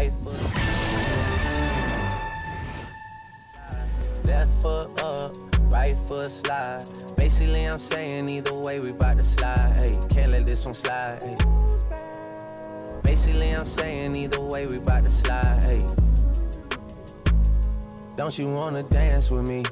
right foot. Left foot up, right foot slide. Basically, I'm saying either way, we bout to slide. Hey, can't let this one slide. Hey. Basically, I'm saying either way, we bout to slide. Hey. Don't you wanna dance with me?